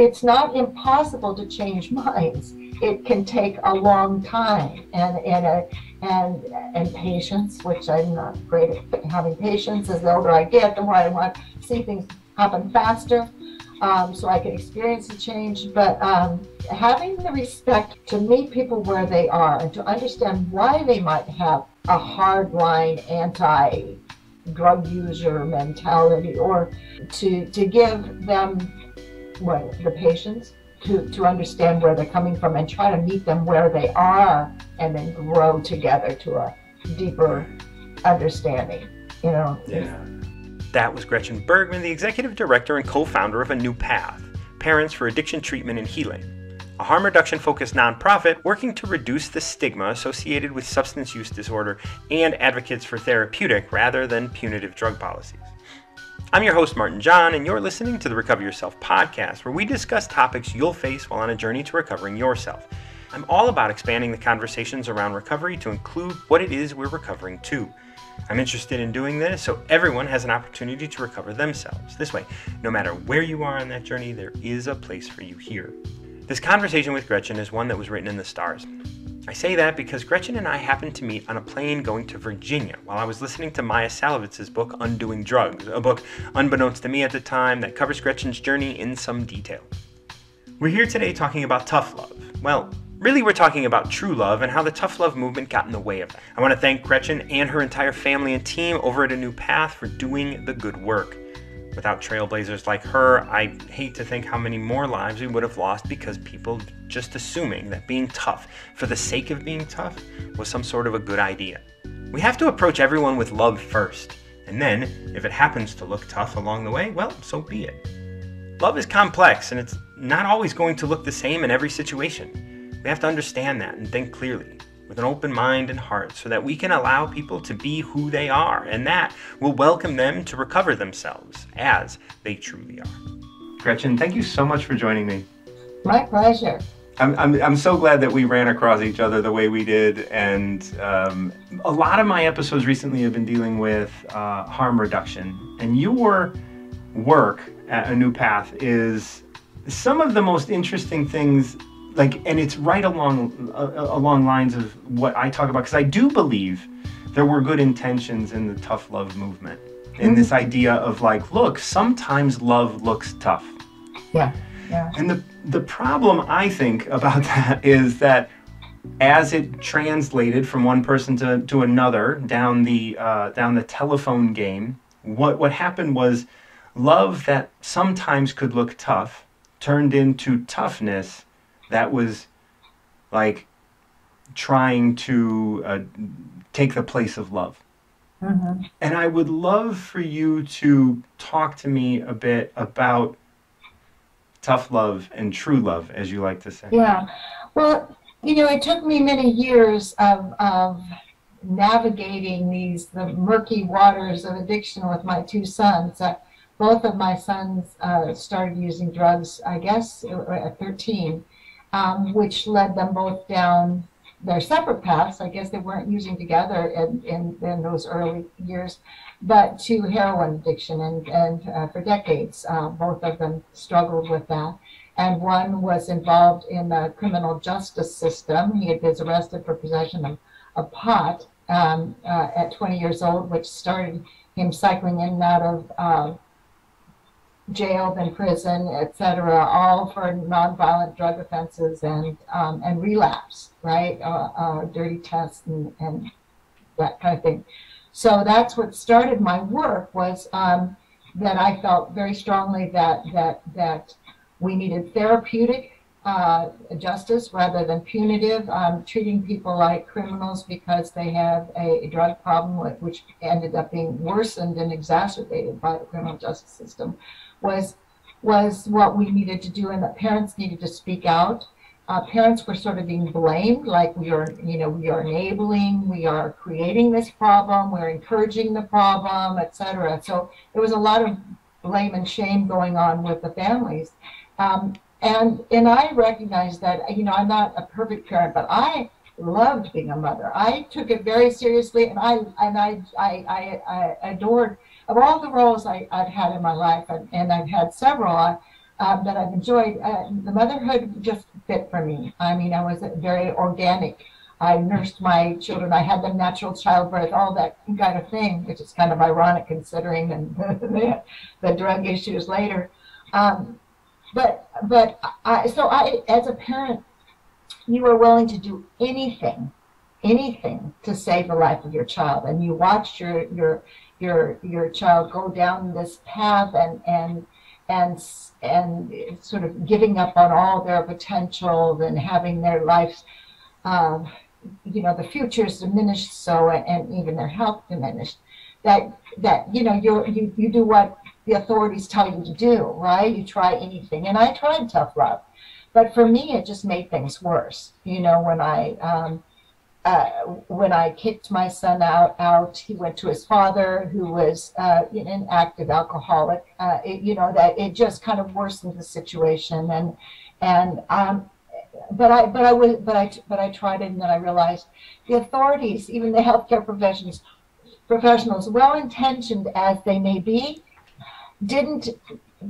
it's not impossible to change minds. It can take a long time and and a, and and patience, which I'm not great at having patience. As the older I get, the more I want to see things happen faster, um, so I can experience the change. But um, having the respect to meet people where they are and to understand why they might have a hardline anti drug user mentality or to to give them what the patients to, to understand where they're coming from and try to meet them where they are and then grow together to a deeper understanding you know? Yeah. That was gretchen bergman the executive director and co-founder of a new path parents for addiction treatment and healing a harm reduction focused nonprofit working to reduce the stigma associated with substance use disorder and advocates for therapeutic rather than punitive drug policies. I'm your host, MartinJon, and you're listening to the Recover Yourself podcast, where we discuss topics you'll face while on a journey to recovering yourself. I'm all about expanding the conversations around recovery to include what it is we're recovering to. I'm interested in doing this so everyone has an opportunity to recover themselves. This way, no matter where you are on that journey, there is a place for you here. This conversation with Gretchen is one that was written in the stars. I say that because Gretchen and I happened to meet on a plane going to Virginia while I was listening to Maia Szalavitz's book Undoing Drugs, a book unbeknownst to me at the time that covers Gretchen's journey in some detail. We're here today talking about tough love. Well, really, we're talking about true love and how the tough love movement got in the way of that. I want to thank Gretchen and her entire family and team over at A New Path for doing the good work. Without trailblazers like her, I hate to think how many more lives we would have lost because people just assuming that being tough for the sake of being tough was some sort of a good idea. We have to approach everyone with love first, and then, if it happens to look tough along the way, well, so be it. Love is complex, and it's not always going to look the same in every situation. We have to understand that and think clearly with an open mind and heart so that we can allow people to be who they are, and that will welcome them to recover themselves as they truly are. Gretchen, thank you so much for joining me. My pleasure. I'm, I'm, I'm so glad that we ran across each other the way we did. And um, a lot of my episodes recently have been dealing with uh, harm reduction. And your work at A New Path is some of the most interesting things like and it's right along uh, along lines of what I talk about because I do believe there were good intentions in the tough love movement in this mm-hmm. idea of like look sometimes love looks tough yeah yeah and the the problem I think about that is that as it translated from one person to, to another down the uh, down the telephone game what what happened was love that sometimes could look tough turned into toughness that was like trying to uh, take the place of love. Mm-hmm. And I would love for you to talk to me a bit about tough love and true love, as you like to say. Yeah. Well, you know, it took me many years of, of navigating these the murky waters of addiction with my two sons. Uh, both of my sons uh, started using drugs, I guess, at 13 um, which led them both down their separate paths. I guess they weren't using together in, in, in those early years, but to heroin addiction. And, and uh, for decades, uh, both of them struggled with that. And one was involved in the criminal justice system. He had been arrested for possession of, a pot um, uh, at 20 years old, which started him cycling in and out of uh, jailed in prison, etc., all for nonviolent drug offenses and um, and relapse, right? Uh, uh, dirty tests and, and that kind of thing. So that's what started my work was um, that I felt very strongly that that that we needed therapeutic uh, justice rather than punitive, um, treating people like criminals because they have a, drug problem, which ended up being worsened and exacerbated by the criminal justice system was was what we needed to do, and that parents needed to speak out. Uh, parents were sort of being blamed, like we are, you know, we are enabling, we are creating this problem, we're encouraging the problem, etc. So there was a lot of blame and shame going on with the families, um, and and I recognized that, you know, I'm not a perfect parent, but I loved being a mother. I took it very seriously, and I and I I, I, I adored of all the roles I, have had in my life, and, and I've had several, I, um, that I've enjoyed. Uh, the motherhood just fit for me. I mean, I was very organic. I nursed my children. I had them natural childbirth, all that kind of thing, which is kind of ironic considering and the, the drug issues later. Um, but but I, so I, as a parent, you are willing to do anything, anything to save the life of your child, and you watch your your your your child go down this path and and and and sort of giving up on all their potential and having their lives um, you know the future is diminished so and even their health diminished that that you know you you you do what the authorities tell you to do right? You try anything. And i tried tough love but for me it just made things worse you know when i um, uh, when I kicked my son out, out, he went to his father, who was uh, an active alcoholic. Uh, it, you know that it just kind of worsened the situation, and and um, but I but I was but I but I tried it, and then I realized the authorities, even the healthcare professionals, professionals, well intentioned as they may be, didn't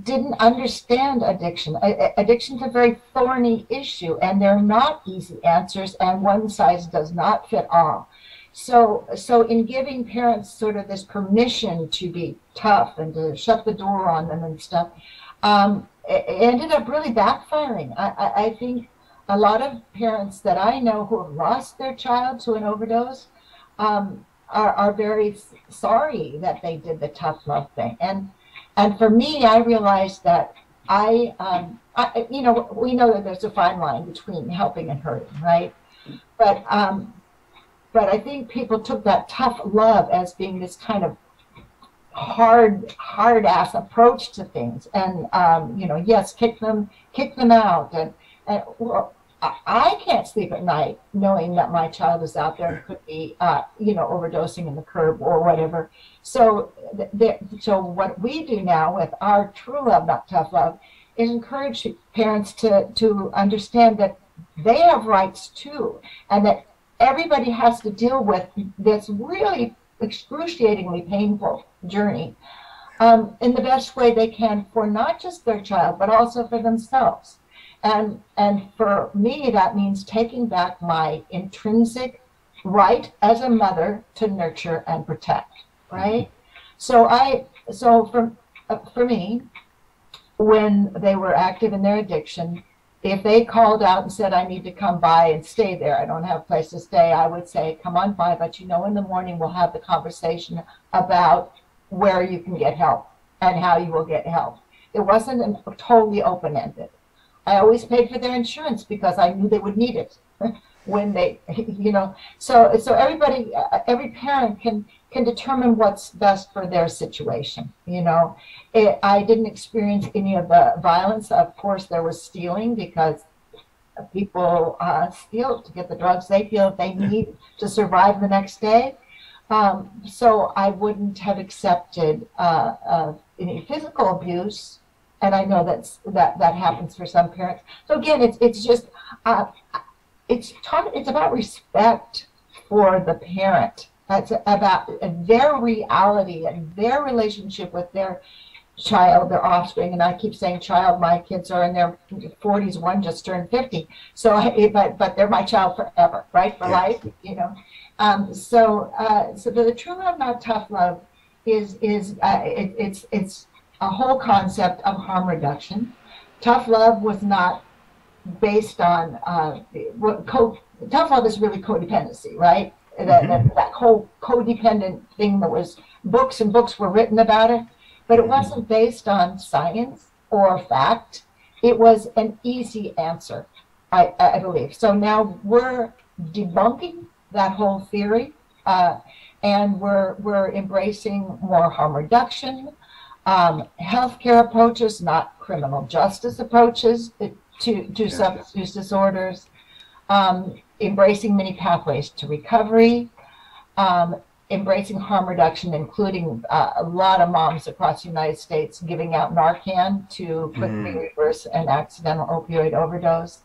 didn't understand addiction. Addiction is a very thorny issue, and there are not easy answers, and one size does not fit all. So, so in giving parents sort of this permission to be tough and to shut the door on them and stuff, um, it ended up really backfiring. I, I, think a lot of parents that I know who have lost their child to an overdose um, are, are very sorry that they did the tough love thing. And and for me, I realized that I, um, I, you know, we know that there's a fine line between helping and hurting, right? But, um, but I think people took that tough love as being this kind of hard, hard ass approach to things, and um, you know, yes, kick them, kick them out, and, and well, I can't sleep at night knowing that my child is out there and could be, uh, you know, overdosing in the curb or whatever. So, th- so what we do now with our True Love, Not Tough Love, is encourage parents to to understand that they have rights too, and that everybody has to deal with this really excruciatingly painful journey um, in the best way they can for not just their child but also for themselves. And, and for me, that means taking back my intrinsic right as a mother to nurture and protect, right? So I, so for, uh, for me, when they were active in their addiction, if they called out and said, I need to come by and stay there, I don't have a place to stay, I would say, come on by, but you know, in the morning we'll have the conversation about where you can get help and how you will get help. It wasn't an, totally open ended. I always paid for their insurance because I knew they would need it when they, you know. So so everybody, uh, every parent can can determine what's best for their situation. You know, it, I didn't experience any of the violence. Of course, there was stealing because people uh, steal to get the drugs they feel they need to survive the next day. Um, so I wouldn't have accepted uh, uh, any physical abuse and I know that's that that happens for some parents. So again, it's it's just uh, it's talk, it's about respect for the parent. That's about their reality and their relationship with their child, their offspring. And I keep saying child. My kids are in their 40s. One just turned 50. So, but but they're my child forever, right? For life, you know. Um, so uh, so the, the true love, not tough love, is is uh, it, it's it's a whole concept of harm reduction. Tough love was not based on uh, co- tough love is really codependency, right? Mm-hmm. That, that, that whole codependent thing that was books and books were written about it, but it wasn't based on science or fact. It was an easy answer, I, I believe. So now we're debunking that whole theory, uh, and we're we're embracing more harm reduction, um, healthcare approaches, not criminal justice approaches to, to substance use disorders, um, embracing many pathways to recovery, um, embracing harm reduction, including uh, a lot of moms across the United States giving out Narcan to quickly mm. reverse an accidental opioid overdose.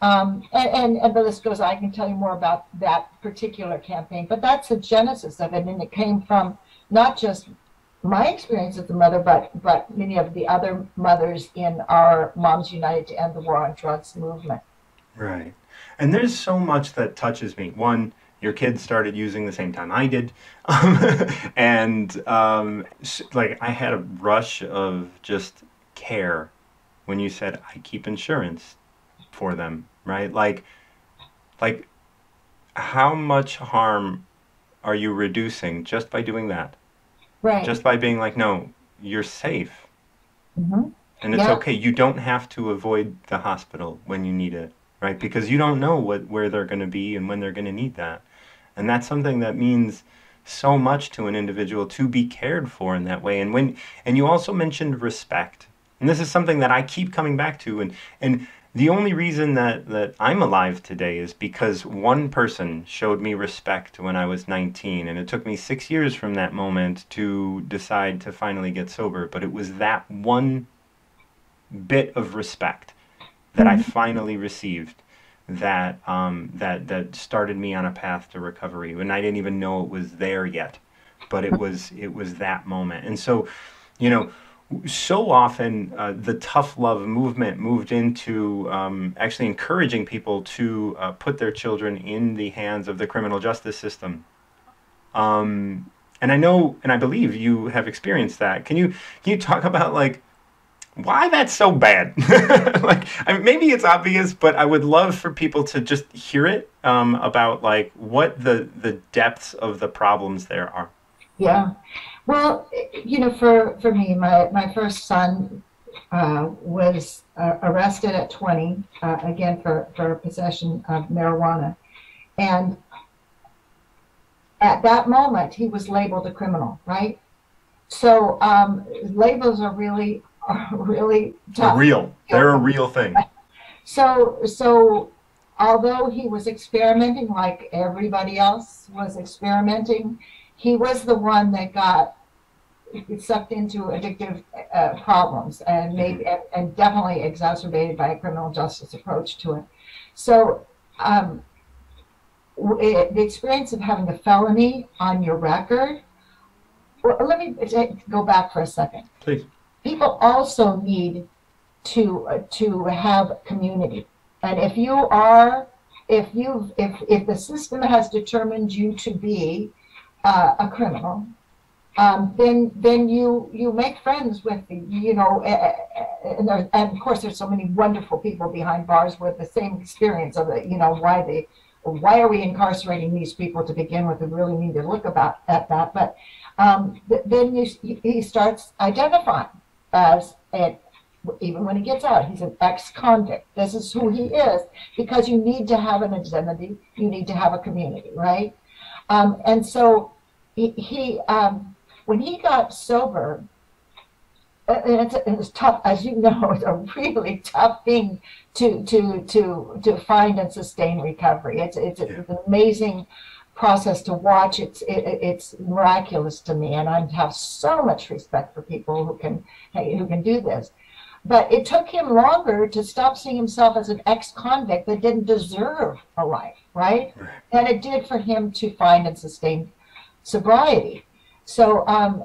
Um, and, and, and, the list goes, on. I can tell you more about that particular campaign, but that's the genesis of it. And it came from not just my experience as a mother, but but many of the other mothers in our Moms United to End the War on Drugs movement. Right, and there's so much that touches me. One, your kids started using the same time I did, um, and um, like I had a rush of just care when you said I keep insurance for them, right? Like, like how much harm are you reducing just by doing that? Right. Just by being like, no, you're safe. Mm-hmm. And it's Yeah. okay. You don't have to avoid the hospital when you need it, right? Because you don't know what where they're going to be and when they're going to need that. And that's something that means so much to an individual to be cared for in that way. And when and you also mentioned respect. And this is something that I keep coming back to and and the only reason that, that I'm alive today is because one person showed me respect when I was 19. And it took me six years from that moment to decide to finally get sober. But it was that one bit of respect that I finally received that um, that that started me on a path to recovery and I didn't even know it was there yet but it was it was that moment and so you know so often uh, the tough love movement moved into um, actually encouraging people to uh, put their children in the hands of the criminal justice system um, and I know and I believe you have experienced that can you can you talk about like why that's so bad. like, I mean, maybe it's obvious, but I would love for people to just hear it um, about like what the the depths of the problems there are. Yeah. Well, you know, for, for me, my, my first son uh, was uh, arrested at 20, uh, again, for, for possession of marijuana. And at that moment, he was labeled a criminal, right? So um, labels are really, are really They're tough. real. They're a real thing. So, so although he was experimenting like everybody else was experimenting, he was the one that got sucked into addictive uh, problems and maybe and, and definitely exacerbated by a criminal justice approach to it. So, um, it, the experience of having a felony on your record. Well, let me take, go back for a second Please. people also need to uh, to have community and if you are if you if if the system has determined you to be uh, a criminal um, then then you you make friends with the you know uh, uh, and, there, and of course there's so many wonderful people behind bars with the same experience of it you know why they why are we incarcerating these people to begin with we really need to look about at that but um, th- then you, he starts identifying as even when he gets out, he's an ex-convict. This is who he is because you need to have an identity. You need to have a community, right? Um, and so he, he um, when he got sober, and it's, it's tough, as you know, it's a really tough thing to to to to find and sustain recovery. It's it's, it's an amazing process to watch. It's it, it's miraculous to me, and I have so much respect for people who can who can do this. But it took him longer to stop seeing himself as an ex-convict that didn't deserve a life, right? Right. Than it did for him to find and sustain sobriety. So, um,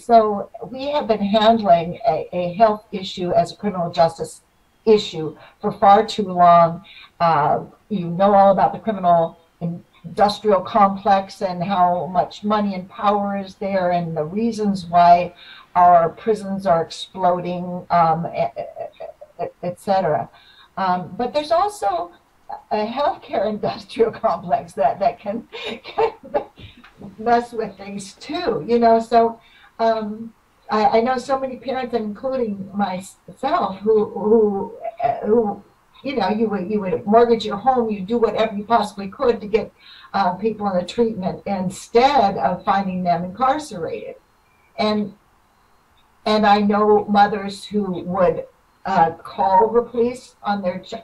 so we have been handling a, a health issue as a criminal justice issue for far too long. Uh, you know all about the criminal industrial complex and how much money and power is there and the reasons why our prisons are exploding, um, et, et, et cetera. Um, but there's also a healthcare industrial complex that, that can, can mess with things too, you know. So um, I, I know so many parents, including myself, who who who you know you would you would mortgage your home, you do whatever you possibly could to get uh, people in a treatment instead of finding them incarcerated, and and I know mothers who would uh, call the police on their ch-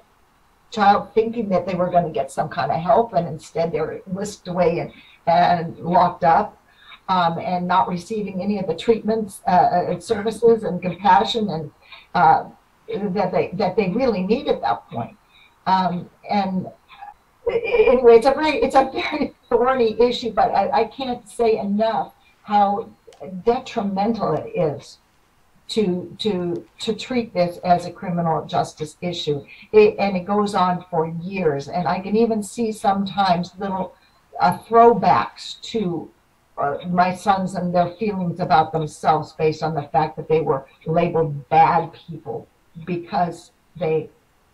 child thinking that they were going to get some kind of help, and instead they were whisked away and, and locked up, um, and not receiving any of the treatments, uh, uh, services, and compassion, and uh, that they that they really need at that point. Um, and anyway, it's a very it's a very thorny issue, but I, I can't say enough how detrimental it is to to to treat this as a criminal justice issue it, and it goes on for years and i can even see sometimes little uh, throwbacks to uh, my sons and their feelings about themselves based on the fact that they were labeled bad people because they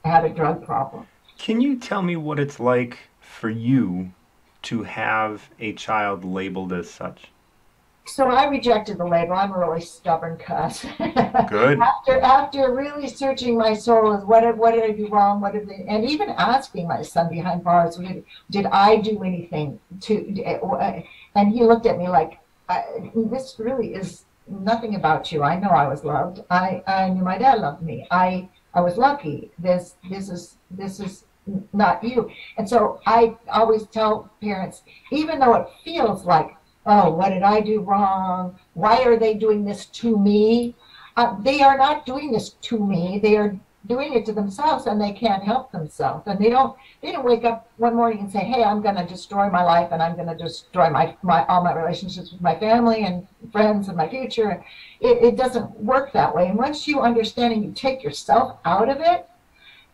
had a drug problem. Can you tell me what it's like for you to have a child labeled as such so I rejected the label. I'm a really stubborn cuss. Good. after after really searching my soul as what what did I do wrong? What did they, and even asking my son behind bars, did, did I do anything to? Uh, and he looked at me like, this really is nothing about you. I know I was loved. I I knew my dad loved me. I I was lucky. This this is this is not you. And so I always tell parents, even though it feels like oh, what did I do wrong? Why are they doing this to me? Uh, they are not doing this to me. They are doing it to themselves and they can't help themselves. And they don't they don't wake up one morning and say, Hey, I'm gonna destroy my life and I'm gonna destroy my, my all my relationships with my family and friends and my future. It, it doesn't work that way. And once you understand and you take yourself out of it,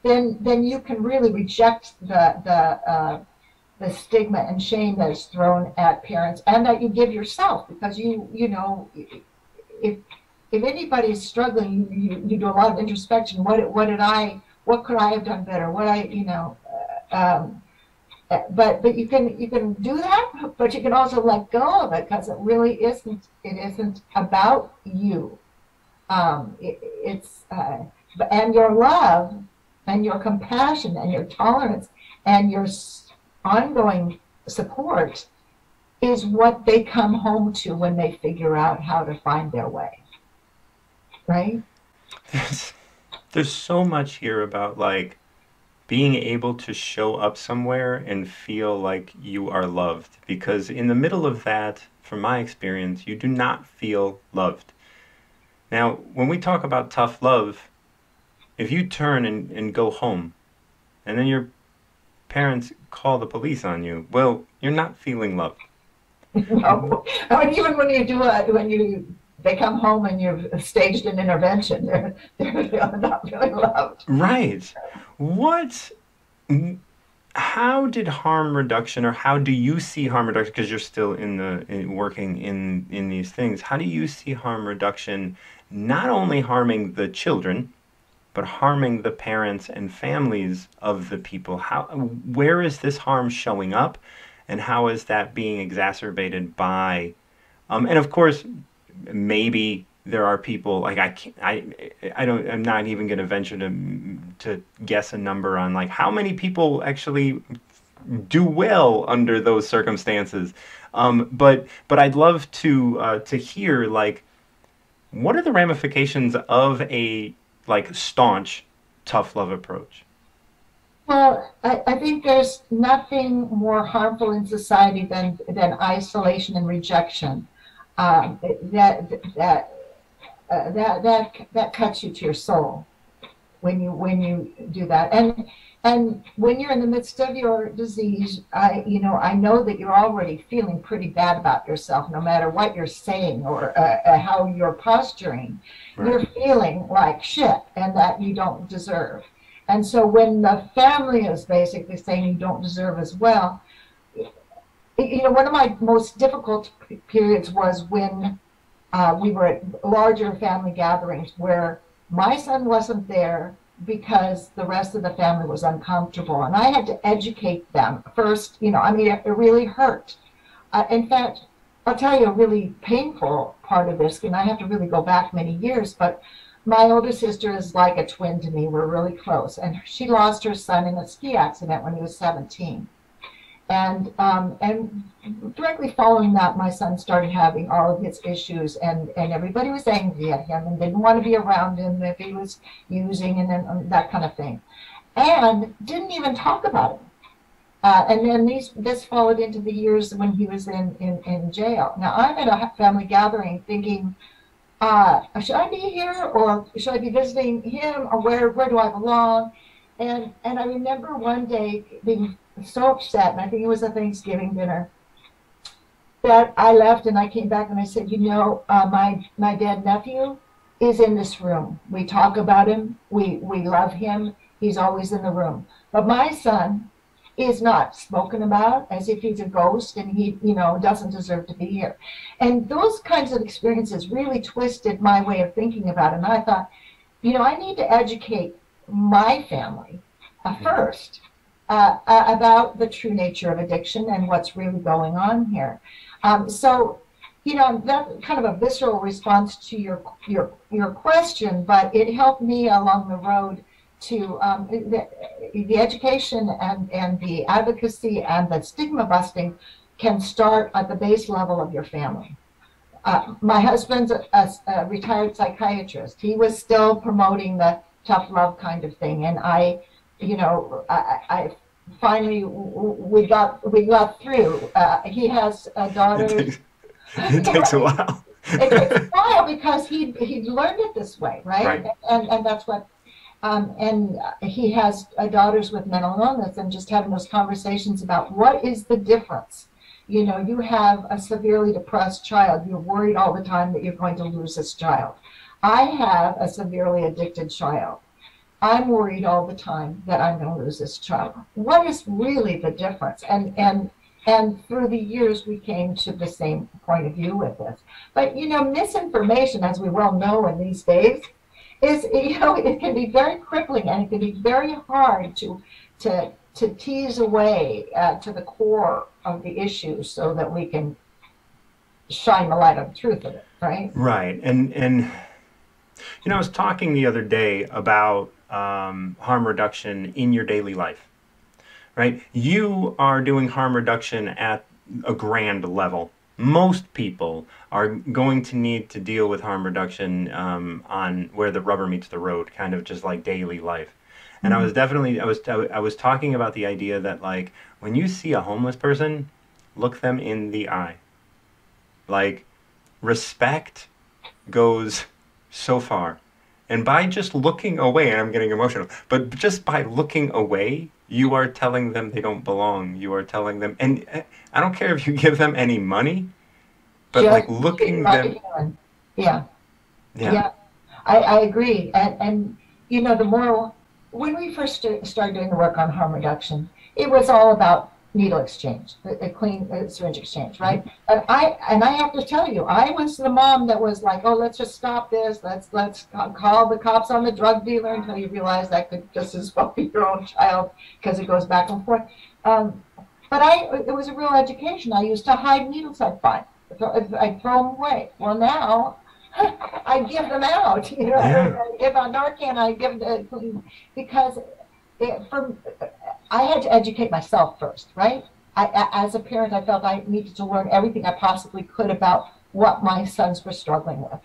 then then you can really reject the the uh, the stigma and shame that is thrown at parents and that you give yourself because you you know if if anybody is struggling you, you do a lot of introspection. What what did i what could i have done better? What i you know uh, um, but but you can you can do that but you can also let go of it because it really isn't it isn't about you. Um, it, it's uh, and your love and your compassion and your tolerance and your ongoing support is what they come home to when they figure out how to find their way. Right? There's, there's so much here about like being able to show up somewhere and feel like you are loved. Because in the middle of that, from my experience, you do not feel loved. Now, when we talk about tough love, if you turn and, and go home, and then your parents call the police on you, well, you're not feeling loved. no. I mean, even when you do it, when you they come home and you've staged an intervention, they're, they're not feeling loved. Right. What? How did harm reduction, or how do you see harm reduction? Because you're still in the in, working in in these things. How do you see harm reduction? Not only harming the children, but harming the parents and families of the people. How, where is this harm showing up, and how is that being exacerbated by? Um, and of course, maybe there are people like I can't, I I don't I'm not even going to venture to to guess a number on like how many people actually do well under those circumstances. Um, but but I'd love to uh, to hear like what are the ramifications of a like staunch tough love approach? Well, I, I, think there's nothing more harmful in society than than isolation and rejection. Um, that that uh, that that that cuts you to your soul when you when you do that. And and when you're in the midst of your disease, I, you know, I know that you're already feeling pretty bad about yourself, no matter what you're saying or uh, uh, how you're posturing. Right. You're feeling like shit and that you don't deserve. And so when the family is basically saying you don't deserve as well, you know, one of my most difficult periods was when uh, we were at larger family gatherings where my son wasn't there because the rest of the family was uncomfortable. And I had to educate them first. You know, I mean, it, really hurt. Uh, in fact, I'll tell you a really painful part of this, and I have to really go back many years, but my older sister is like a twin to me. We're really close. And she lost her son in a ski accident when he was 17. And um, and directly following that, my son started having all of his issues, and, and everybody was angry at him and didn't want to be around him if he was using and then um, that kind of thing, and didn't even talk about it. Uh, and then these this followed into the years when he was in, in, in jail. Now I'm at a family gathering thinking, uh, should I be here or should I be visiting him or where where do I belong? And and I remember one day being so upset, and I think it was a Thanksgiving dinner, that I left and I came back and I said, you know, uh, my my dead nephew is in this room. We talk about him. We we love him. He's always in the room. But my son is not spoken about as if he's a ghost and he, you know, doesn't deserve to be here. And those kinds of experiences really twisted my way of thinking about it. And I thought, you know, I need to educate my family uh, first uh, uh, about the true nature of addiction and what's really going on here. Um, so, you know, that kind of a visceral response to your your your question, but it helped me along the road to um, the, the education and, and the advocacy and the stigma busting can start at the base level of your family. Uh, my husband's a, a, a, retired psychiatrist. He was still promoting the tough love kind of thing, and I, you know, I, I finally we got we got through. Uh, he has a daughter. It takes, it takes a while. it takes a while because he he learned it this way, right? right. And and that's what um, and he has uh, daughters with mental illness and just having those conversations about what is the difference you know you have a severely depressed child you're worried all the time that you're going to lose this child i have a severely addicted child i'm worried all the time that i'm going to lose this child. What is really the difference? And and and through the years we came to the same point of view with this. But you know misinformation as we well know in these days is you know it can be very crippling and it can be very hard to to to tease away uh, to the core of the issue so that we can shine the light on the truth of it right? Right. And and you know i was talking the other day about um, harm reduction in your daily life right you are doing harm reduction at a grand level most people are going to need to deal with harm reduction um, on where the rubber meets the road, kind of just like daily life. And mm-hmm. I was definitely I was I was talking about the idea that like when you see a homeless person, look them in the eye. Like respect goes so far. And by just looking away, and I'm getting emotional, but just by looking away, you are telling them they don't belong. You are telling them, and eh, I don't care if you give them any money, but just like looking them. Yeah. yeah. Yeah. I, I agree. And, and, you know, the more, when we first started doing the work on harm reduction, it was all about needle exchange, a clean syringe exchange, right? Mm-hmm. And I and I have to tell you, I was the mom that was like, oh, let's just stop this. Let's let's call the cops on the drug dealer until you realize that could just as well be your own child because it goes back and forth. Um, but I, it was a real education. I used to hide needles I'd find. I'd throw them away. Well, now I give them out. You know, yeah. if on Narcan, I give them because it, from I had to educate myself first, right? I, as a parent, I felt I needed to learn everything I possibly could about what my sons were struggling with.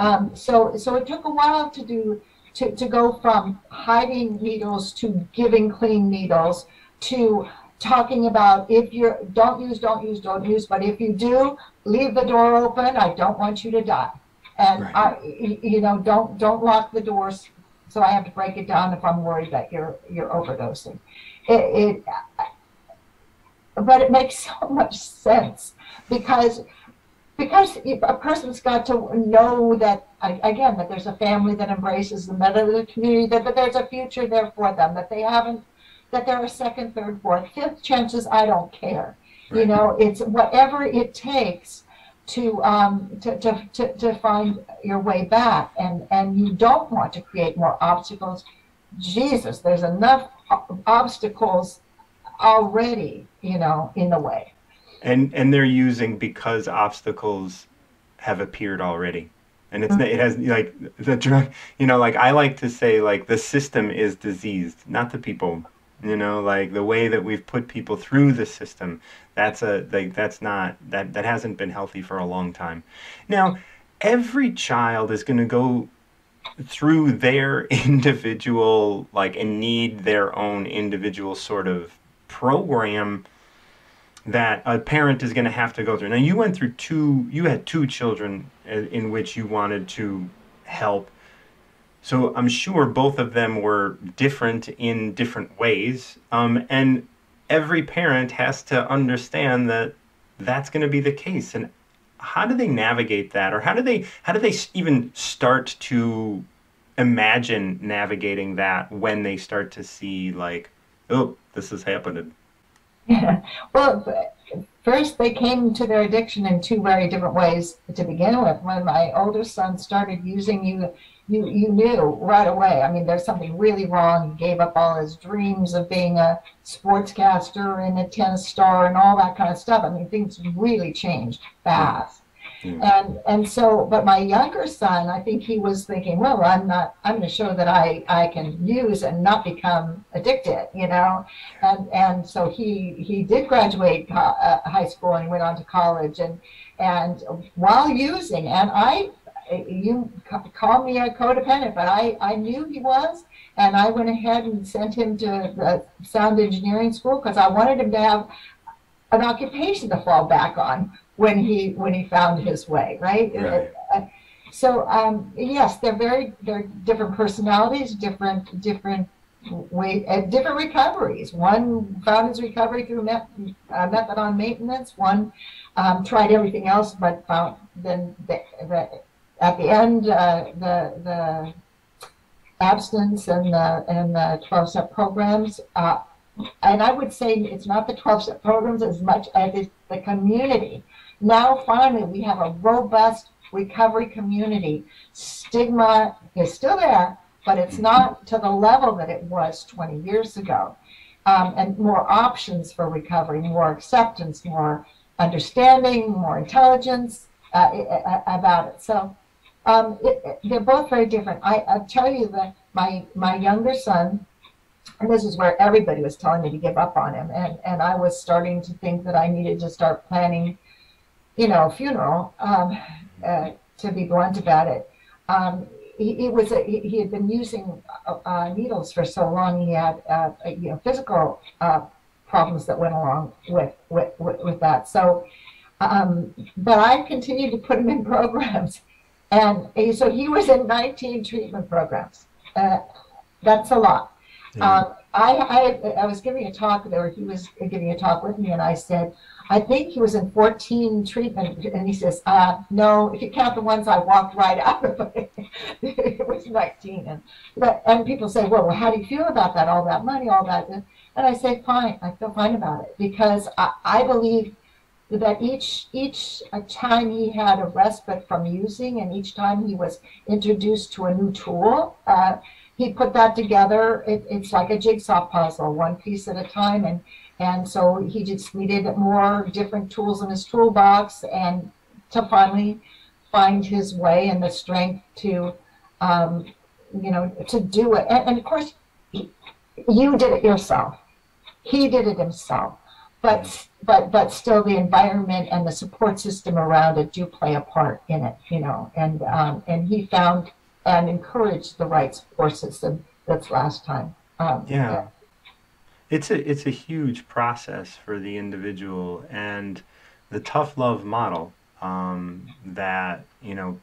Um, so, so it took a while to do to, to go from hiding needles to giving clean needles to talking about if you're don't use, don't use, don't use, but if you do, leave the door open. I don't want you to die, and right. I, you know, don't don't lock the doors. So I have to break it down if I'm worried that you're you're overdosing it, it but it makes so much sense because because a person's got to know that again that there's a family that embraces them that the community that, that there's a future there for them that they haven't that there are second third fourth fifth chances i don't care. Right. you know it's whatever it takes to, um, to, to, to, to find your way back. And and you don't want to create more obstacles. Jesus there's enough obstacles already, you know, in the way. And and they're using because obstacles have appeared already. And it's mm-hmm. it has like the drug, you know, like I like to say like the system is diseased, not the people. You know, like the way that we've put people through the system, that's a like that's not that that hasn't been healthy for a long time. Now, every child is going to go through their individual like and need their own individual sort of program that a parent is going to have to go through. Now you went through two you had two children in which you wanted to help. So I'm sure both of them were different in different ways. Um, and every parent has to understand that that's going to be the case. And how do they navigate that, or how do they how do they even start to imagine navigating that when they start to see like, oh, this is happening? Yeah. Well, first they came to their addiction in two very different ways to begin with. When my older son started using you, you you knew right away. I mean, there's something really wrong. He gave up all his dreams of being a sportscaster and a tennis star and all that kind of stuff. I mean, things really changed fast. Mm. And and so, but my younger son, I think he was thinking, well, I'm not. I'm going to show that I I can use and not become addicted, you know. And and so he he did graduate uh, high school and went on to college and and while using, and I you call me a codependent, but I I knew he was, and I went ahead and sent him to sound engineering school because I wanted him to have an occupation to fall back on when he when he found his way, right? right. Uh, so um, yes, they're very they're different personalities, different different way, uh, different recoveries. One found his recovery through met, uh, methadone maintenance. One um, tried everything else, but found then the, the, at the end uh, the the abstinence and the and the twelve step programs. Uh, and I would say it's not the 12 step programs as much as it's the community now, finally, we have a robust recovery community. Stigma is still there, but it's not to the level that it was 20 years ago. Um, and more options for recovery, more acceptance, more understanding, more intelligence uh, about it. So um, it, they're both very different. I, I tell you that my my younger son, and this is where everybody was telling me to give up on him, and and I was starting to think that I needed to start planning you know, funeral, um, uh, to be blunt about it. Um, he, he, was a, he, he, had been using uh, uh, needles for so long. He had uh, you know physical uh, problems that went along with with, with, with that. So, um, but I continued to put him in programs, and so he was in 19 treatment programs. Uh, that's a lot. Yeah. Um, I, I I was giving a talk there. He was giving a talk with me, and I said I think he was in 14 treatment, and he says, uh, no, if you count the ones I walked right out of it, it was 19. And, but, and people say, well, well, how do you feel about that, all that money, all that? And I say, fine, I feel fine about it, because I, I believe that each each time he had a respite from using, and each time he was introduced to a new tool, uh, he put that together. It, it's like a jigsaw puzzle, one piece at a time, and and so he just needed more different tools in his toolbox and to finally find his way and the strength to, um, you know, to do it. And, and of course, you did it yourself. He did it himself. But but but still, the environment and the support system around it do play a part in it, you know. And um, and he found and encouraged the right support system that's last time. Um, yeah it's a it's a huge process for the individual and the tough love model um, that you know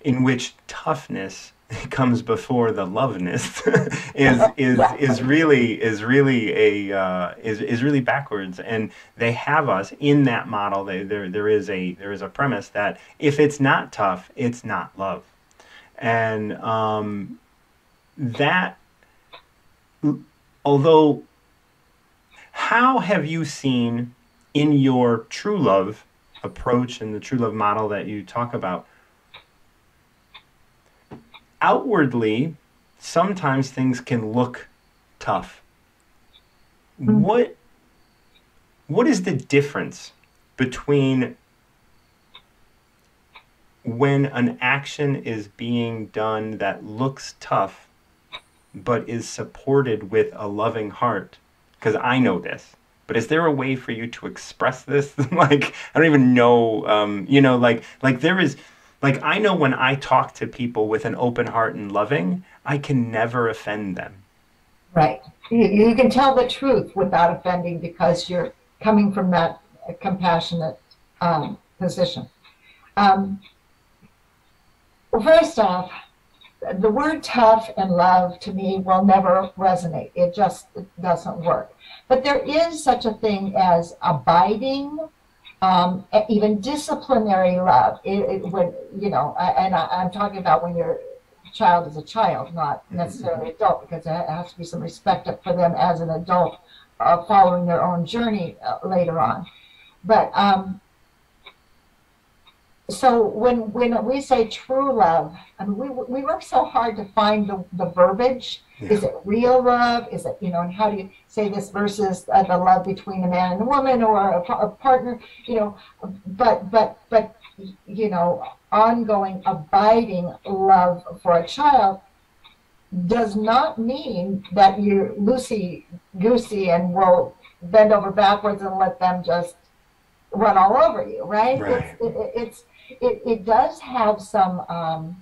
in which toughness comes before the loveness is is is really is really a uh, is is really backwards. And they have us in that model. They, there there is a there is a premise that if it's not tough it's not love. And um, that although how have you seen in your true love approach and the true love model that you talk about outwardly sometimes things can look tough. Mm-hmm. what what is the difference between when an action is being done that looks tough but is supported with a loving heart? Because i know this but is there a way for you to express this? Like i don't even know um, you know like like there is like i know when i talk to people with an open heart and loving i can never offend them right you, can tell the truth without offending because you're coming from that compassionate um, position um, well first off the word tough and love to me will never resonate. It just doesn't work. But there is such a thing as abiding um, even disciplinary love. It, it, when you know, and I, am talking about when your child is a child, not mm-hmm. necessarily adult, because there has to be some respect for them as an adult, uh, following their own journey uh, later on. But um, so when when we say true love, I mean, we we work so hard to find the, the verbiage. Yeah. Is it real love? Is it you know? And how do you say this versus uh, the love between a man and a woman or a, a partner? You know, but but but you know, ongoing, abiding love for a child does not mean that you're loosey goosey and will bend over backwards and let them just run all over you, right? right. It's, it, it's it, it does have some um,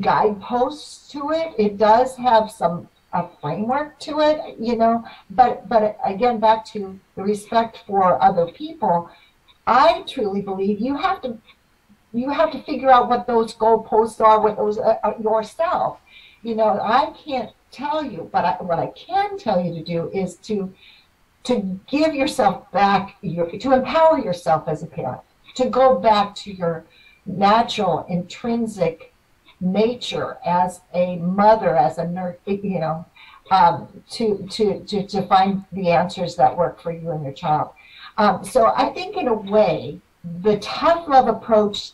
guideposts to it. It does have some a framework to it, you know. But but again, back to the respect for other people. I truly believe you have to you have to figure out what those goalposts are with those uh, uh, yourself. You know, I can't tell you, but I, what I can tell you to do is to to give yourself back your, to empower yourself as a parent to go back to your natural intrinsic nature as a mother as a nurse you know um, to, to, to, to find the answers that work for you and your child. Um, so i think in a way the tough love approach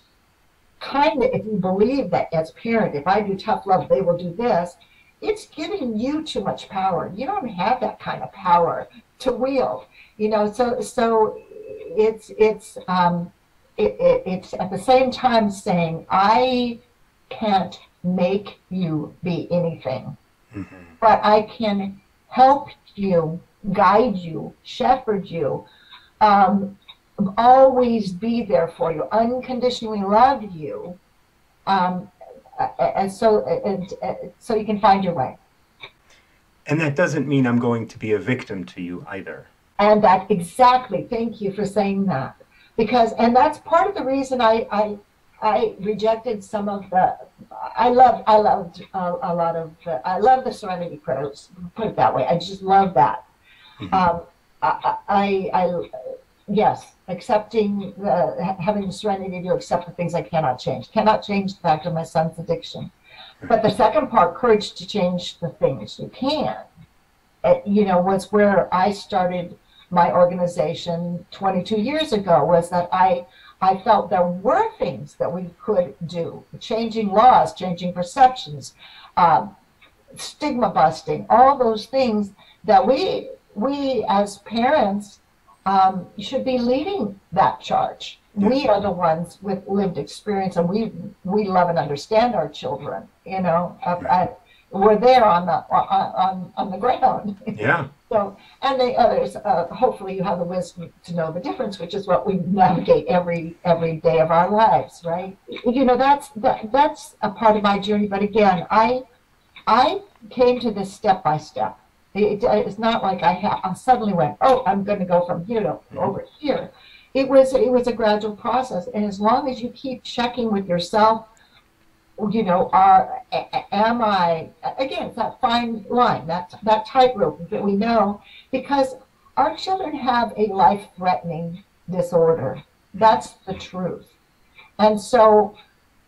kind of if you believe that as parent if i do tough love they will do this it's giving you too much power. You don't have that kind of power to wield you know so so it's it's um it, it, it's at the same time saying, I can't make you be anything, mm-hmm. but I can help you, guide you, shepherd you, um, always be there for you, unconditionally love you, um, and so and, and, so you can find your way. And that doesn't mean I'm going to be a victim to you either. And that exactly. Thank you for saying that because and that's part of the reason I I, I rejected some of the I loved I loved a, a lot of the, I love the Serenity prayers put it that way. I just love that. Mm-hmm. um, I, I, I yes accepting the having the serenity to accept the things I cannot change. Cannot change the fact of my son's addiction. But the second part courage to change the things you can. It, you know was where I started my organization 22 years ago was that I I felt there were things that we could do, changing laws, changing perceptions, uh, stigma busting, all those things that we we as parents um, should be leading that charge. We are the ones with lived experience, and we we love and understand our children. You know, I, we're there on the on on the ground. Yeah. so and the others, uh, hopefully, you have the wisdom to know the difference, which is what we navigate every every day of our lives, right? You know, that's that, that's a part of my journey. But again, I I came to this step by step. It, it's not like I, ha- I suddenly went, oh, I'm going to go from here to mm-hmm. over here. It was it was a gradual process, and as long as you keep checking with yourself you know, are am I again that fine line, that that tightrope that we know, because our children have a life-threatening disorder. That's the truth, and so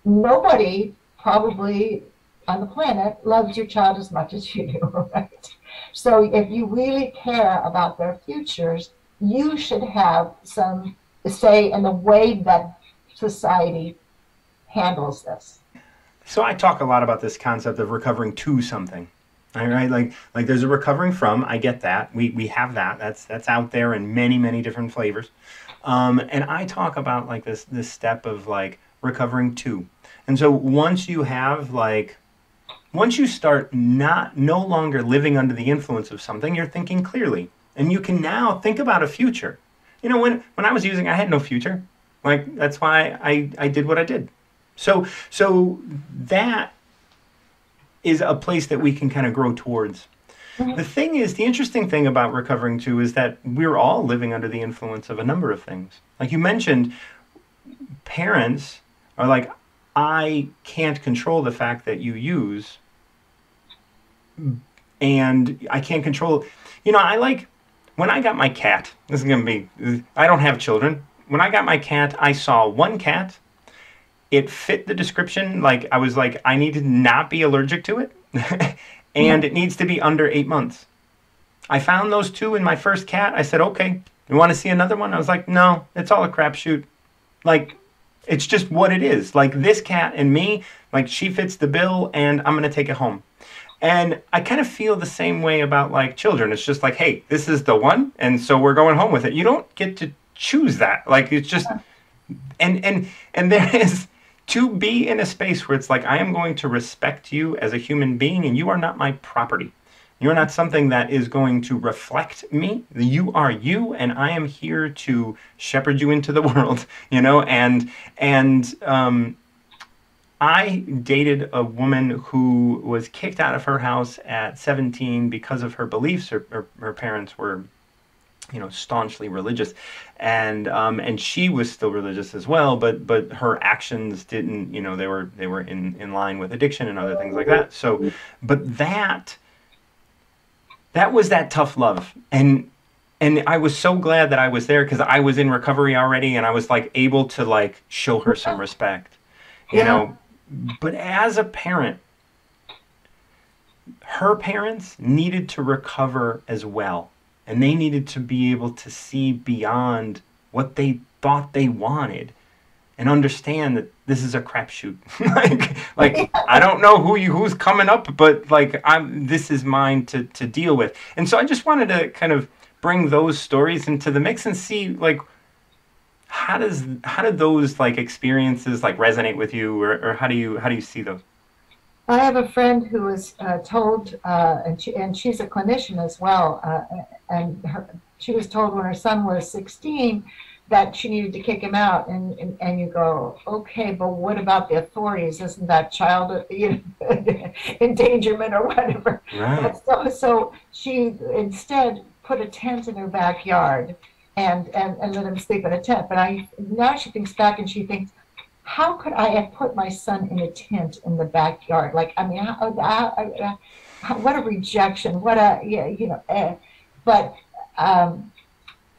nobody probably on the planet loves your child as much as you do, right? So if you really care about their futures, you should have some say in the way that society handles this. So I talk a lot about this concept of recovering to something. All right, like like there's a recovering from. I get that. We we have that. That's that's out there in many many different flavors. Um, and I talk about like this this step of like recovering to. And so once you have like once you start not no longer living under the influence of something, you're thinking clearly, and you can now think about a future. You know, when when I was using, I had no future. Like that's why I I did what I did. So so that is a place that we can kind of grow towards. The thing is, the interesting thing about recovering too is that we're all living under the influence of a number of things. Like you mentioned, parents are like, I can't control the fact that you use, and I can't control. You know, I like when I got my cat. This is gonna be. I don't have children, when I got my cat, I saw one cat. It fit the description. Like I was like, I need to not be allergic to it, and it needs to be under eight months. I found those two in my first cat. I said, okay, you want to see another one? I was like, no, it's all a crapshoot. Like, it's just what it is. Like this cat and me, like she fits the bill, and I'm gonna take it home. And I kind of feel the same way about like children. It's just like, hey, this is the one, and so we're going home with it. You don't get to choose that. Like it's just, and and and there is to be in a space where it's like I am going to respect you as a human being, and you are not my property. You're not something that is going to reflect me. You are you, and I am here to shepherd you into the world. You know, and and um, I dated a woman who was kicked out of her house at 17 because of her beliefs. Her, her, her parents were, you know, staunchly religious, and um, and she was still religious as well. But but her actions didn't, you know, they were they were in in line with addiction and other things like that. So, but that that was that tough love, and and I was so glad that I was there because I was in recovery already, and I was like able to like show her some respect, you Yeah. know but as a parent, her parents needed to recover as well. And they needed to be able to see beyond what they thought they wanted and understand that this is a crapshoot. like, like I don't know who you who's coming up, but like I'm this is mine to to deal with. And so I just wanted to kind of bring those stories into the mix and see like how does how do those like experiences like resonate with you or, or how do you how do you see those I have a friend who was uh, told, uh, and she and she's a clinician as well, uh, and her, she was told when her son was 16 that she needed to kick him out, and, and and you go, okay, but what about the authorities? Isn't that child you know, endangerment or whatever? right So, so she instead put a tent in her backyard and, and, and let him sleep in a tent. But I now she thinks back and she thinks, how could I have put my son in a tent in the backyard? Like, I mean, how, how, how, what a rejection! What a yeah, you know. Uh, but um,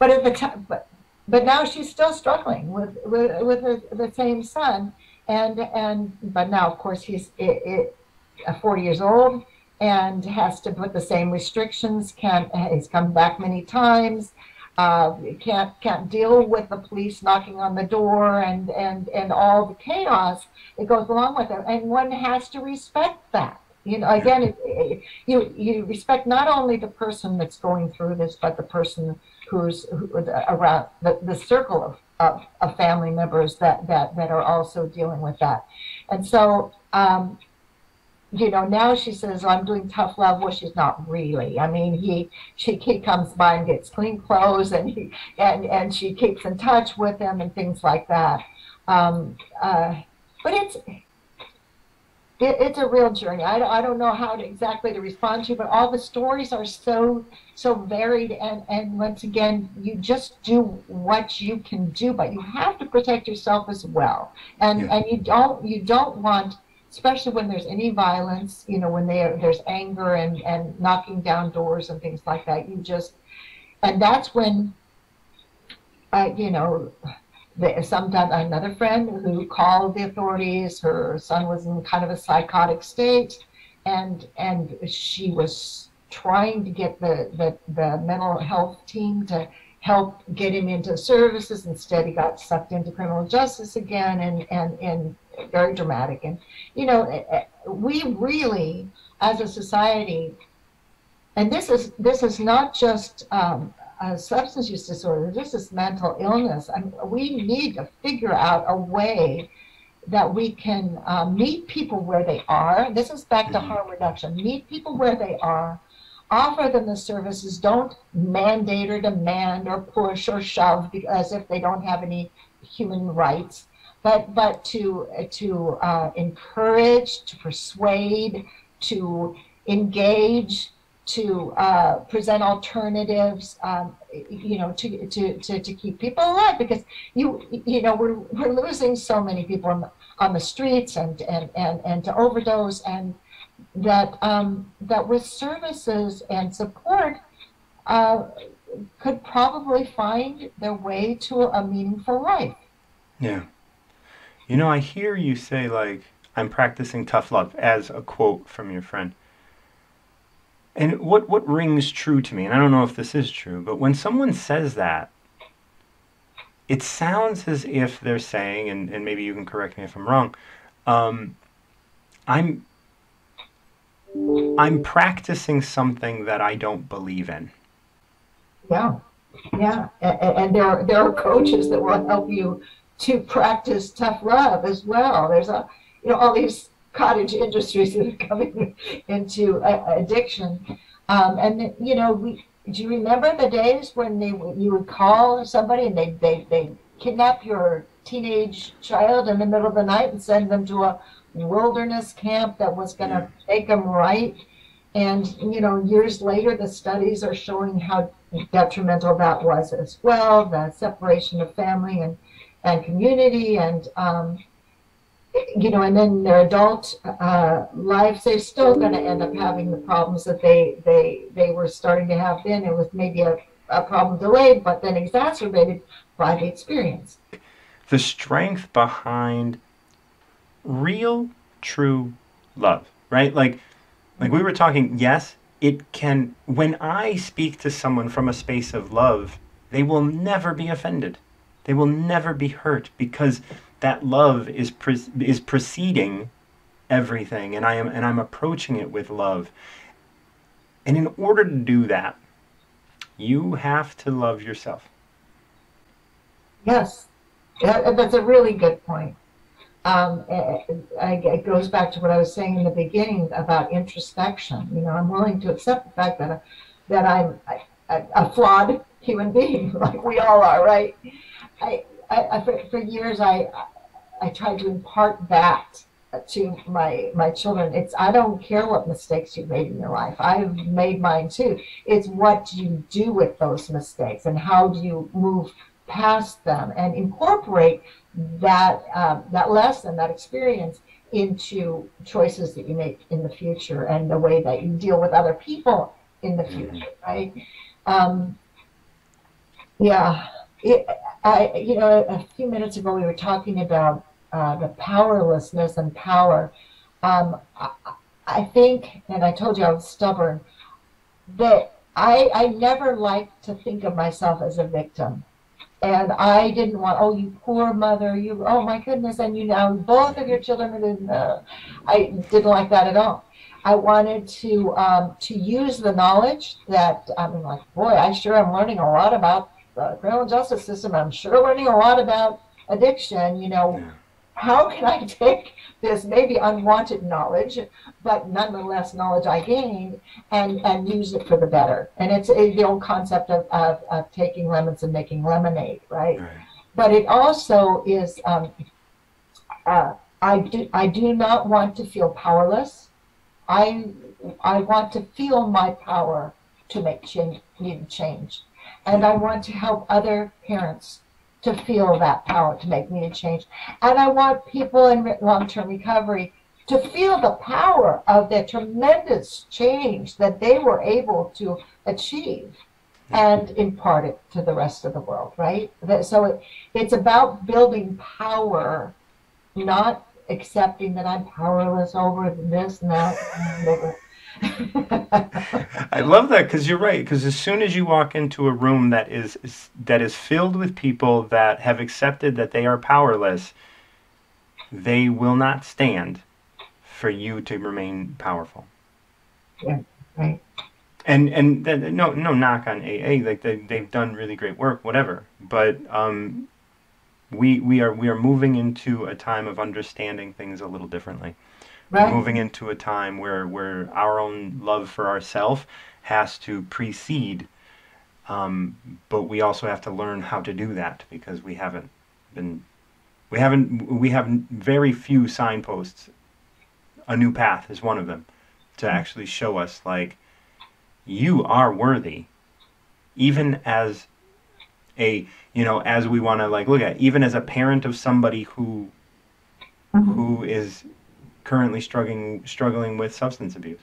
but at the time, but but now she's still struggling with with, with the, the same son, and and but now of course he's it, it, uh, 40 years old and has to put the same restrictions. Can't he's come back many times. Uh, can't can't deal with the police knocking on the door and and and all the chaos that goes along with it. And one has to respect that. You know, again, it, it, you you respect not only the person that's going through this, but the person who's who, around the, the circle of, of, of family members that, that that are also dealing with that. And so um, you know, now she says, I'm doing tough love. Well, she's not really. I mean, he, she, he comes by and gets clean clothes and he, and, and she keeps in touch with him and things like that. Um, uh, but it's, it, it's a real journey. I, don't- I don't know how to exactly to respond to, you, but all the stories are so, so varied. And, and once again, you just do what you can do, but you have to protect yourself as well. And, Yeah. and you don't, you don't want, especially when there's any violence, you know, when there there's anger and, and knocking down doors and things like that, you just, and that's when, uh, you know, the, sometimes another friend who called the authorities, her son was in kind of a psychotic state, and and she was trying to get the, the, the mental health team to help get him into services. Instead, he got sucked into criminal justice again, and and and very dramatic. And you know, eh, eh, we really, as a society, and this is this is not just um, a substance use disorder. This is mental illness, and we need to figure out a way that we can uh, meet people where they are. This is back to Mhm. harm reduction. Meet people where they are. Offer them the services. Don't mandate or demand or push or shove as if they don't have any human rights but but to to uh, encourage, to persuade, to engage, to uh, present alternatives, um, you know, to, to, to, to keep people alive because you you know we're we're losing so many people on the, on the streets and, and, and, and to overdose and that um, that with services and support uh, could probably find their way to a meaningful life. Yeah. You know, I hear you say, like, I'm practicing tough love as a quote from your friend. And what, what rings true to me, and I don't know if this is true, but when someone says that, it sounds as if they're saying, and, and maybe you can correct me if I'm wrong, um, I'm I'm practicing something that I don't believe in. Yeah, yeah, and, and there are, there are coaches that will help you to practice tough love as well. There's a you know all these cottage industries that are coming into uh, addiction, um, and you know we. Do you remember the days when they you would call somebody and they they they kidnap your teenage child in the middle of the night and send them to a wilderness camp that was going to take them right. And, you know, years later, the studies are showing how detrimental that was as well the separation of family and, and community. And, um, you know, and then their adult uh, lives, they're still going to end up having the problems that they, they, they were starting to have then. It was maybe a, a problem delayed, but then exacerbated by the experience. The strength behind real, true love, right? Like, like we were talking, yes, it can, when I speak to someone from a space of love, they will never be offended. They will never be hurt because that love is, pre- is preceding everything and I am, and I'm approaching it with love. And in order to do that, you have to love yourself. Yes, that's a really good point um, it goes back to what I was saying in the beginning about introspection. You know, I'm willing to accept the fact that, that I'm a, a flawed human being, like we all are, right? I, I, for, for years, I, I tried to impart that to my my children. It's I don't care what mistakes you've made in your life. I've made mine too. It's what do you do with those mistakes and how do you move past them and incorporate that uh, that lesson, that experience into choices that you make in the future and the way that you deal with other people in the future, mm-hmm. right? Um, yeah, I you know a few minutes ago we were talking about uh, the powerlessness and power. Um, I, I think, and I told you I was stubborn, that I I never like to think of myself as a victim and I didn't want, oh, you poor mother, you, oh my goodness, and you now both of your children are in the, I didn't like that at all. I wanted to um, to use the knowledge that I'm like, boy, I sure am learning a lot about the criminal justice system. I'm sure learning a lot about addiction. You know, how can I take this maybe unwanted knowledge, but nonetheless knowledge I gained, and, and use it for the better? And it's a, the old concept of, of, of, taking lemons and making lemonade, right? right. But it also is, um, uh, I, do, I do not want to feel powerless. I, I want to feel my power to make change, need change. And I want to help other parents to feel that power to make needed change. And I want people in long-term recovery to feel the power of the tremendous change that they were able to achieve and impart it to the rest of the world, right? So it, it's about building power, not accepting that I'm powerless over this and that. I love that because you're right. Because as soon as you walk into a room that is, is that is filled with people that have accepted that they are powerless, they will not stand for you to remain powerful. Yeah, right. And and no no knock on AA like they they've done really great work whatever but um we we are we are moving into a time of understanding things a little differently. Right. moving into a time where, where our own love for ourselves has to precede, um, but we also have to learn how to do that because we haven't been, we haven't, we have very few signposts. A new path is one of them to mm. actually show us like you are worthy, even as a you know as we want to like look at even as a parent of somebody who mm-hmm. who is currently struggling struggling with substance abuse.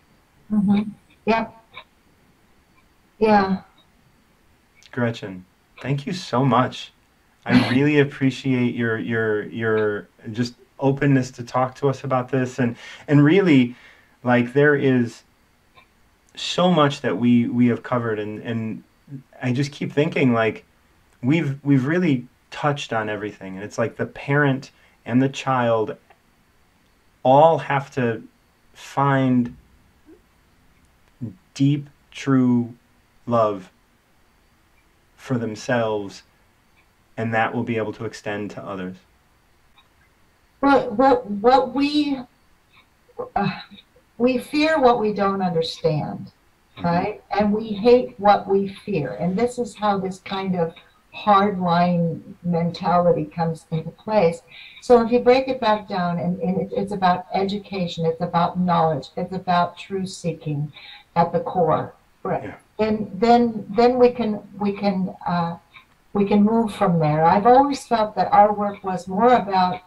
Mm-hmm. Yeah. Yeah. Gretchen, thank you so much. I really appreciate your your your just openness to talk to us about this and and really like there is so much that we we have covered and and I just keep thinking like we've we've really touched on everything and it's like the parent and the child all have to find deep true love for themselves and that will be able to extend to others. Well what what we uh, we fear what we don't understand mm-hmm. right? And we hate what we fear. And this is how this kind of hard line mentality comes into place. So if you break it back down, and, and it, it's about education, it's about knowledge, it's about truth seeking at the core. Right. Yeah. And then then we can we can uh, we can move from there. I've always felt that our work was more about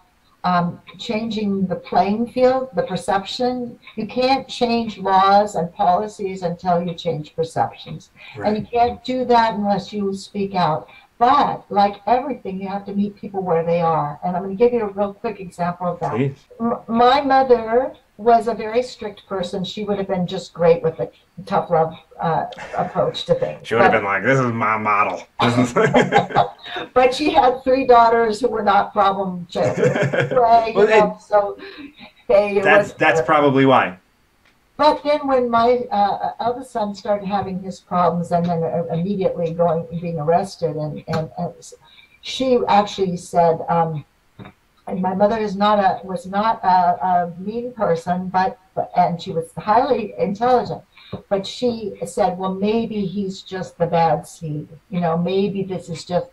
um, changing the playing field, the perception. You can't change laws and policies until you change perceptions. Right. And you can't do that unless you speak out. But like everything, you have to meet people where they are. And I'm going to give you a real quick example of that. M- my mother was a very strict person. She would have been just great with a tough love uh, approach to things. She would but, have been like, "This is my model." but she had three daughters who were not problem children. Right? well, know, so hey, that's that's probably why. But then when my uh, eldest son started having his problems and then uh, immediately going being arrested and, and, and she actually said, um, and my mother is not a was not a, a mean person, but, but and she was highly intelligent. But she said, well, maybe he's just the bad seed. You know, maybe this is just.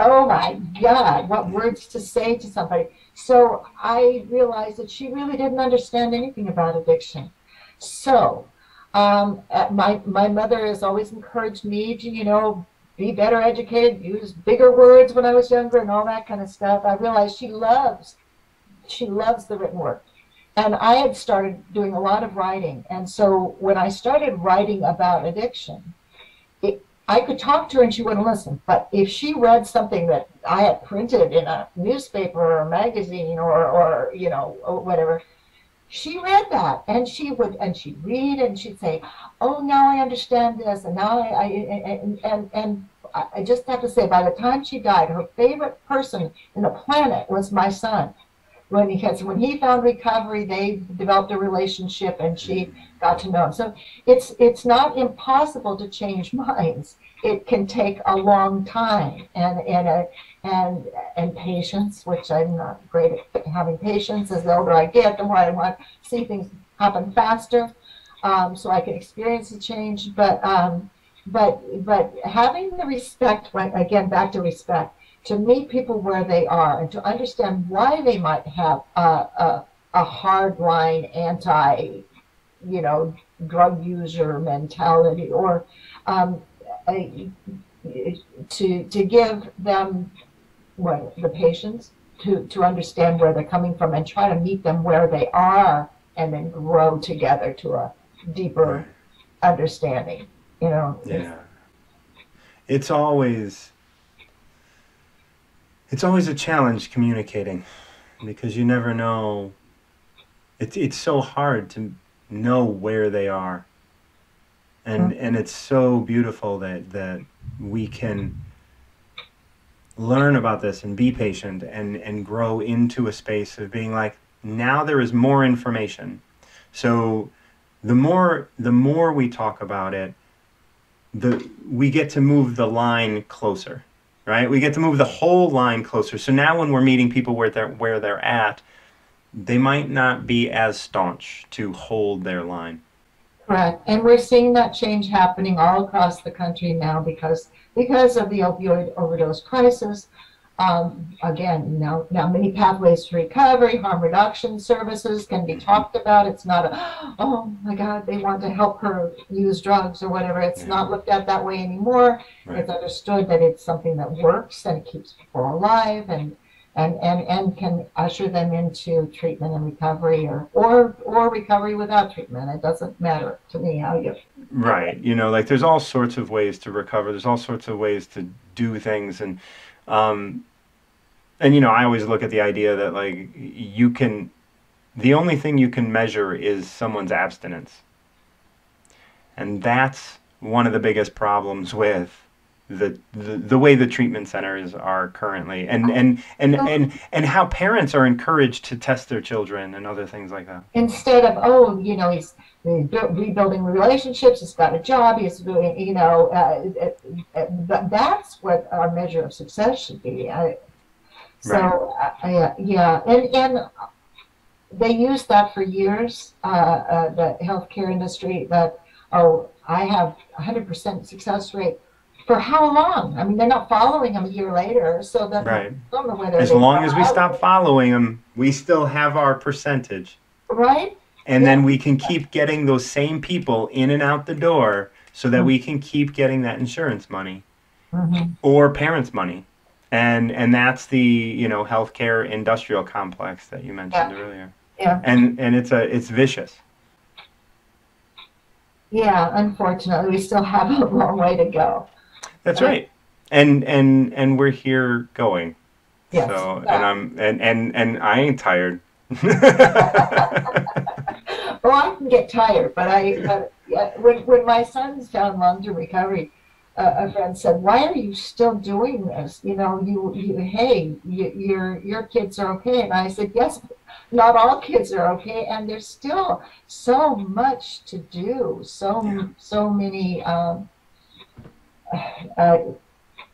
Oh my God! What words to say to somebody? So I realized that she really didn't understand anything about addiction. So um, my my mother has always encouraged me to, you know, be better educated, use bigger words when I was younger, and all that kind of stuff. I realized she loves she loves the written word. And I had started doing a lot of writing. And so when I started writing about addiction, I could talk to her and she wouldn't listen. But if she read something that I had printed in a newspaper or a magazine or, or you know, or whatever, she read that and she would and she'd read and she'd say, "Oh, now I understand this," and now I, I and, and and I just have to say, by the time she died, her favorite person in the planet was my son when when he found recovery, they developed a relationship, and she got to know him. So it's it's not impossible to change minds. It can take a long time, and and a, and and patience, which I'm not great at having patience. As the older I get, the more I want to see things happen faster, um, so I can experience the change. But um, but but having the respect, again, back to respect to meet people where they are and to understand why they might have a, a, a hard line anti, you know, drug user mentality or um, a, to, to give them what, the patience to, to understand where they're coming from and try to meet them where they are and then grow together to a deeper understanding, you know. Yeah. It's always it's always a challenge communicating because you never know. It's it's so hard to know where they are, and and it's so beautiful that that we can learn about this and be patient and and grow into a space of being like now there is more information. So the more the more we talk about it the we get to move the line closer right? We get to move the whole line closer. So now when we're meeting people where they're where they're at, they might not be as staunch to hold their line. Correct. And we're seeing that change happening all across the country now because because of the opioid overdose crisis. Um, again, now, now many pathways to recovery, harm reduction services can be talked about. It's not a, oh my God, they want to help her use drugs or whatever. It's yeah. not looked at that way anymore. Right. It's understood that it's something that works and it keeps people alive and and, and, and can usher them into treatment and recovery or, or, or recovery without treatment. It doesn't matter to me how you. Right. You know, like there's all sorts of ways to recover. There's all sorts of ways to do things. And, um, and, you know, I always look at the idea that like you can, the only thing you can measure is someone's abstinence. And that's one of the biggest problems with the, the, the way the treatment centers are currently. And and, and, and and how parents are encouraged to test their children and other things like that. Instead of oh you know he's rebuilding relationships he's got a job he's doing you know uh, uh, uh, that's what our measure of success should be. I, so right. uh, yeah and and they used that for years uh, uh, the healthcare industry that oh i have 100% success rate for how long? I mean, they're not following them a year later, so that right. don't know whether as long as we stop following them, we still have our percentage, right? And yeah. then we can keep getting those same people in and out the door, so that mm-hmm. we can keep getting that insurance money mm-hmm. or parents' money, and and that's the you know healthcare industrial complex that you mentioned yeah. earlier. Yeah. And and it's a it's vicious. Yeah, unfortunately, we still have a long way to go. That's right. And and and we're here going. Yes. So and I'm and and and I ain't tired. well, I can get tired, but I but when when my son's found long-term recovery, a friend said, "Why are you still doing this? You know, you, you hey, you, your your kids are okay." And I said, "Yes, not all kids are okay, and there's still so much to do, so yeah. so many." Um, uh,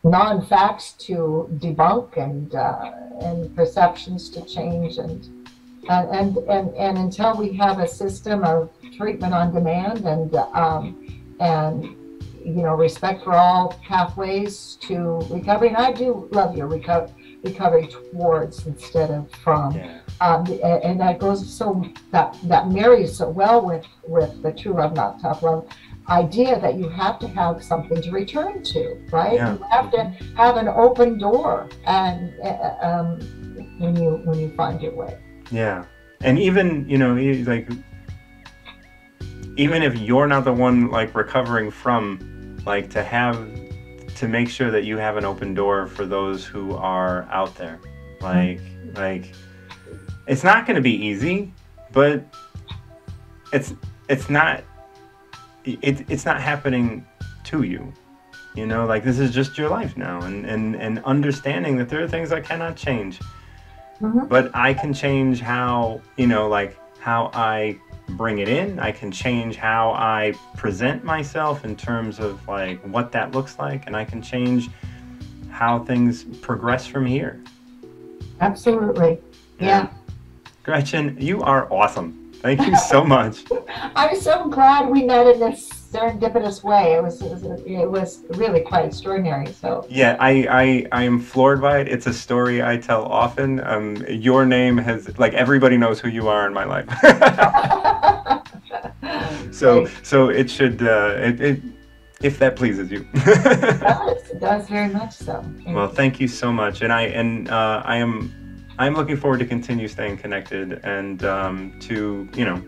non-facts to debunk and uh, and perceptions to change and and and and until we have a system of treatment on demand and um, and you know respect for all pathways to recovery and I do love your recovery recovery towards instead of from yeah. um, and that goes so that that marries so well with with the true love not tough love idea that you have to have something to return to, right? Yeah. You have to have an open door, and uh, um, when you when you find your way. Yeah, and even you know like even if you're not the one like recovering from, like to have to make sure that you have an open door for those who are out there, like like it's not going to be easy, but it's it's not it, it's not happening to you. You know like this is just your life now and and and understanding that there are things i cannot change. Mm-hmm. but i can change how you know like how i bring it in. I can change how i present myself in terms of like what that looks like and i can change how things progress from here. Absolutely. Yeah. Gretchen you are awesome. Thank you so much. I'm so glad we met in this serendipitous way. It was, it was, it was really quite extraordinary. So yeah, I, I I am floored by it. It's a story I tell often. Um, your name has like everybody knows who you are in my life. so so it should uh, it, it if that pleases you. it does. It does very much so. Thank well, thank you so much, and I and uh, I am I'm looking forward to continue staying connected and um, to, you know,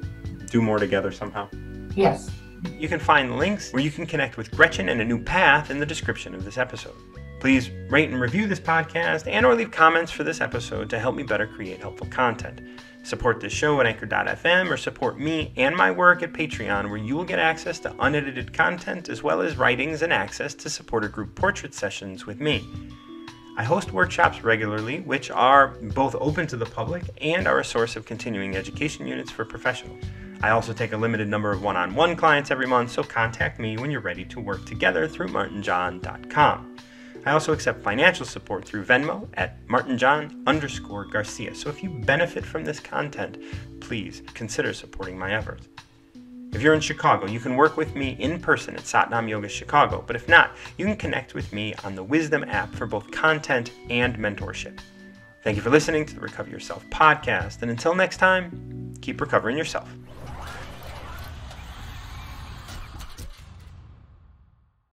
do more together somehow. Yes. You can find links where you can connect with Gretchen and a new path in the description of this episode. Please rate and review this podcast and or leave comments for this episode to help me better create helpful content. Support this show at anchor.fm or support me and my work at Patreon where you will get access to unedited content as well as writings and access to supporter group portrait sessions with me. I host workshops regularly, which are both open to the public and are a source of continuing education units for professionals. I also take a limited number of one on one clients every month, so contact me when you're ready to work together through martinjon.com. I also accept financial support through Venmo at martinjon underscore Garcia. So if you benefit from this content, please consider supporting my efforts. If you're in Chicago, you can work with me in person at Satnam Yoga Chicago, but if not, you can connect with me on the Wisdom app for both content and mentorship. Thank you for listening to the Recover Yourself podcast, and until next time, keep recovering yourself.